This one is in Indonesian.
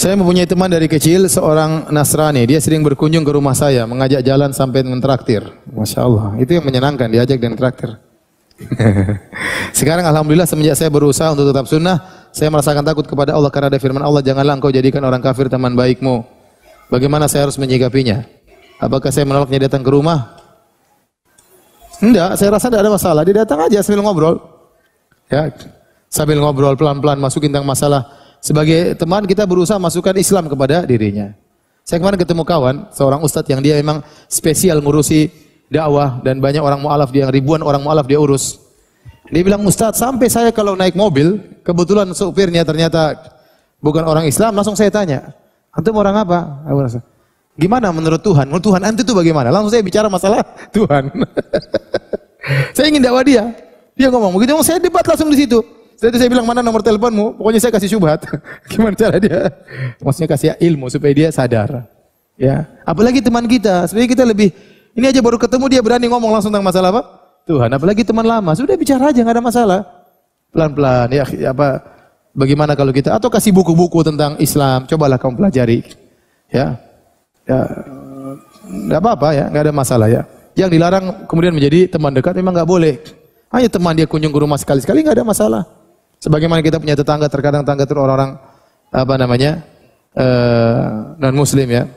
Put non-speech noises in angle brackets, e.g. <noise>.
Saya mempunyai teman dari kecil, seorang Nasrani. Dia sering berkunjung ke rumah saya, mengajak jalan sampai mentraktir. Masya Allah, itu yang menyenangkan, diajak dan traktir. <laughs> Sekarang Alhamdulillah semenjak saya berusaha untuk tetap sunnah, saya merasakan takut kepada Allah karena ada firman Allah, janganlah engkau jadikan orang kafir teman baikmu. Bagaimana saya harus menyikapinya? Apakah saya menolaknya datang ke rumah? Enggak, saya rasa tidak ada masalah. Dia datang aja sambil ngobrol. Ya, sambil ngobrol pelan-pelan masukin tentang masalah. Sebagai teman kita berusaha masukkan Islam kepada dirinya. Saya kemarin ketemu kawan, seorang ustadz yang dia memang spesial ngurusi dakwah dan banyak orang mualaf dia ribuan orang mualaf dia urus. Dia bilang Ustadz sampai saya kalau naik mobil kebetulan supirnya ternyata bukan orang Islam langsung saya tanya antum orang apa? Gimana menurut Tuhan? Menurut Tuhan ente itu bagaimana? Langsung saya bicara masalah <laughs> Tuhan. <laughs> saya ingin dakwah dia. Dia ngomong begitu, saya debat langsung di situ. Itu saya bilang mana nomor teleponmu? Pokoknya saya kasih syubhat. <laughs> Gimana cara dia? Maksudnya kasih ilmu supaya dia sadar. Ya, apalagi teman kita. Sebenarnya kita lebih ini aja baru ketemu dia berani ngomong langsung tentang masalah apa? Tuhan. Apalagi teman lama, sudah bicara aja nggak ada masalah. Pelan-pelan ya apa bagaimana kalau kita atau kasih buku-buku tentang Islam, cobalah kamu pelajari. Ya. Ya, nggak apa-apa ya, nggak ada masalah ya. Yang dilarang kemudian menjadi teman dekat memang nggak boleh. Hanya teman dia kunjung ke rumah sekali-sekali nggak ada masalah. Sebagaimana kita punya tetangga terkadang tetangga itu orang-orang apa namanya uh, non muslim ya